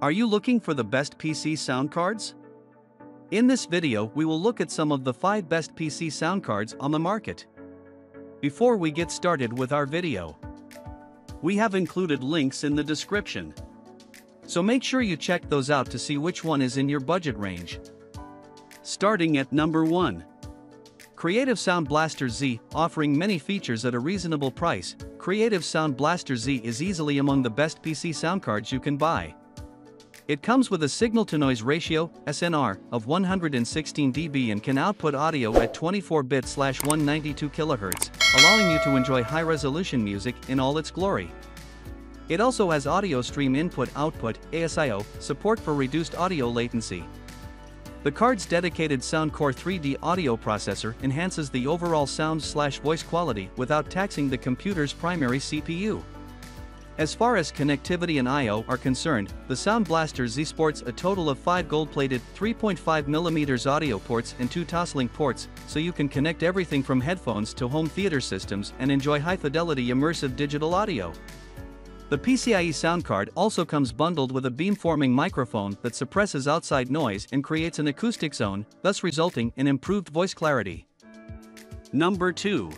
Are you looking for the best PC sound cards? In this video we will look at some of the 5 best PC sound cards on the market. Before we get started with our video, we have included links in the description. So make sure you check those out to see which one is in your budget range. Starting at number 1. Creative Sound Blaster Z, offering many features at a reasonable price, Creative Sound Blaster Z is easily among the best PC sound cards you can buy. It comes with a signal-to-noise ratio (SNR) of 116 dB and can output audio at 24-bit/192 kHz, allowing you to enjoy high-resolution music in all its glory. It also has audio stream input-output (ASIO) support for reduced audio latency. The card's dedicated SoundCore 3D audio processor enhances the overall sound-slash-voice quality without taxing the computer's primary CPU. As far as connectivity and I.O. are concerned, the Sound Blaster Z sports a total of 5 gold-plated 3.5mm audio ports and 2 Toslink ports, so you can connect everything from headphones to home theater systems and enjoy high-fidelity immersive digital audio. The PCIe sound card also comes bundled with a beamforming microphone that suppresses outside noise and creates an acoustic zone, thus resulting in improved voice clarity. Number 2.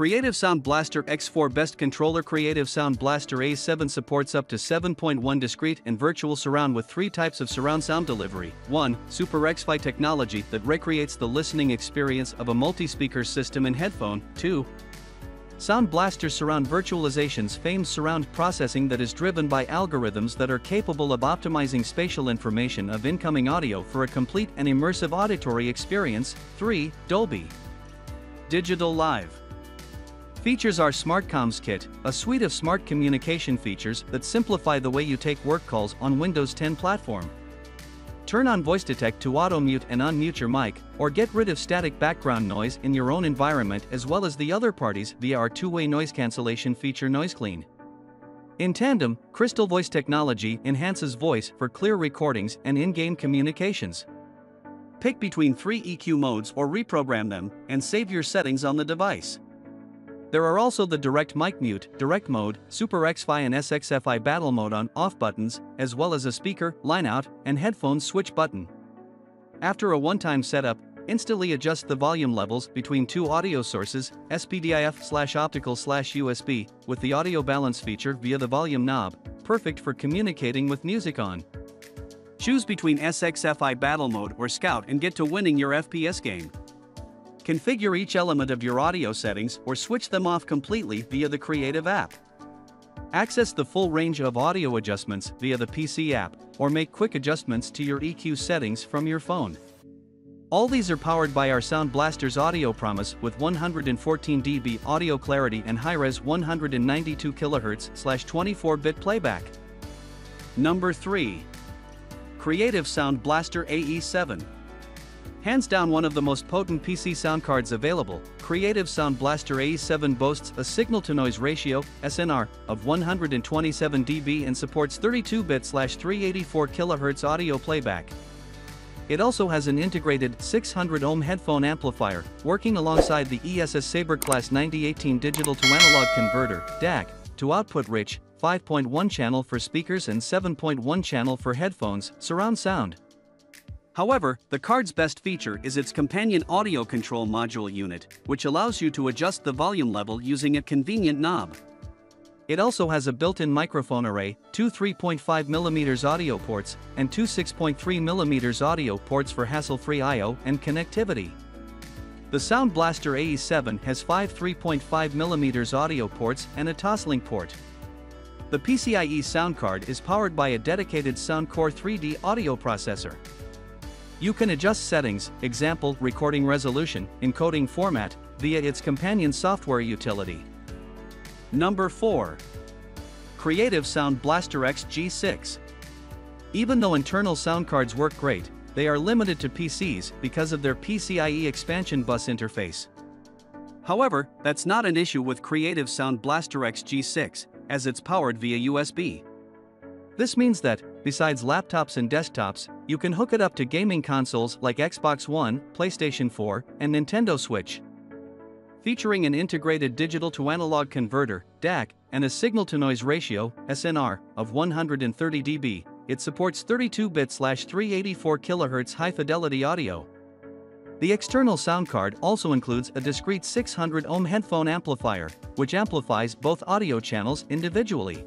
Creative Sound Blaster X4 Best Controller Creative Sound Blaster A7 supports up to 7.1 discrete and virtual surround with three types of surround sound delivery. 1. Super X-Fi technology that recreates the listening experience of a multi-speaker system and headphone. 2. Sound Blaster Surround Virtualization's famed surround processing that is driven by algorithms that are capable of optimizing spatial information of incoming audio for a complete and immersive auditory experience. 3. Dolby Digital Live Features our SmartComms Kit, a suite of smart communication features that simplify the way you take work calls on Windows 10 platform. Turn on voice detect to auto-mute and unmute your mic, or get rid of static background noise in your own environment as well as the other parties via our two-way noise cancellation feature NoiseClean. In tandem, Crystal Voice technology enhances voice for clear recordings and in-game communications. Pick between three EQ modes or reprogram them, and save your settings on the device. There are also the Direct Mic Mute, Direct Mode, Super X-Fi and SXFI Battle Mode on off buttons, as well as a speaker, line out, and headphones switch button. After a one-time setup, instantly adjust the volume levels between two audio sources, SPDIF slash optical slash USB, with the audio balance feature via the volume knob, perfect for communicating with music on. Choose between SXFI Battle Mode or Scout and get to winning your FPS game. Configure each element of your audio settings or switch them off completely via the Creative app. Access the full range of audio adjustments via the PC app, or make quick adjustments to your EQ settings from your phone. All these are powered by our Sound Blaster's audio promise with 114 dB audio clarity and high-res 192 kHz 24-bit playback. Number 3. Creative Sound Blaster AE7 Hands down one of the most potent PC sound cards available, Creative Sound Blaster AE7 boasts a signal-to-noise ratio SNR, of 127 dB and supports 32-bit/384 kHz audio playback. It also has an integrated 600 ohm headphone amplifier, working alongside the ESS Sabre Class 9018 digital to analog converter DAC, to output rich 5.1 channel for speakers and 7.1 channel for headphones, surround sound. However, the card's best feature is its companion audio control module unit, which allows you to adjust the volume level using a convenient knob. It also has a built-in microphone array, two 3.5mm audio ports, and two 6.3mm audio ports for hassle-free I.O. and connectivity. The Sound Blaster AE7 has five 3.5mm audio ports and a Toslink port. The PCIe sound card is powered by a dedicated SoundCore 3D audio processor. You can adjust settings, example recording resolution, encoding format, via its companion software utility. Number 4. Creative Sound Blaster X G6. Even though internal sound cards work great, they are limited to PCs because of their PCIe expansion bus interface. However, that's not an issue with Creative Sound Blaster X G6, as it's powered via USB. This means that, besides laptops and desktops, you can hook it up to gaming consoles like Xbox One, PlayStation 4, and Nintendo Switch. Featuring an integrated digital to analog converter, DAC, and a signal to noise ratio, SNR, of 130 dB, it supports 32-bit/384 kHz high-fidelity audio. The external sound card also includes a discrete 600 ohm headphone amplifier, which amplifies both audio channels individually.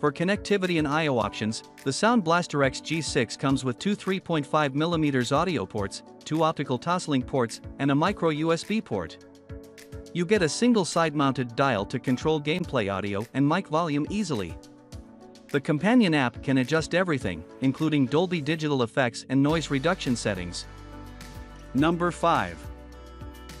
For connectivity and I.O. options, the Sound Blaster X G6 comes with two 3.5mm audio ports, two optical Toslink ports, and a micro USB port. You get a single side-mounted dial to control gameplay audio and mic volume easily. The companion app can adjust everything, including Dolby Digital effects and noise reduction settings. Number 5.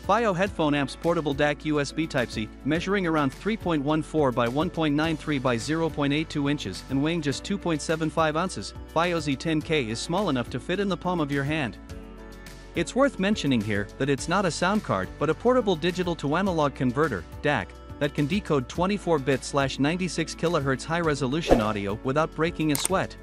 FiiO Headphone Amps Portable DAC USB Type-C, measuring around 3.14 by 1.93 by 0.82 inches and weighing just 2.75 ounces, FiiO E10K is small enough to fit in the palm of your hand. It's worth mentioning here that it's not a sound card but a portable digital to analog converter, DAC, that can decode 24-bit 96 kHz high-resolution audio without breaking a sweat.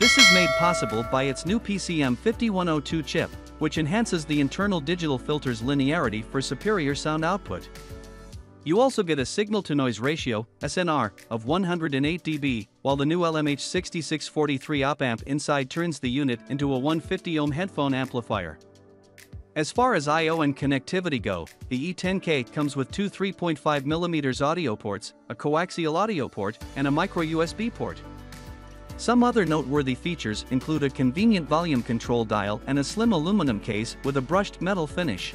This is made possible by its new PCM5102 chip, which enhances the internal digital filter's linearity for superior sound output. You also get a signal-to-noise ratio, SNR, of 108 dB, while the new LMH6643 op-amp inside turns the unit into a 150 ohm headphone amplifier. As far as I.O. and connectivity go, the E10K comes with two 3.5mm audio ports, a coaxial audio port, and a micro USB port. Some other noteworthy features include a convenient volume control dial and a slim aluminum case with a brushed metal finish.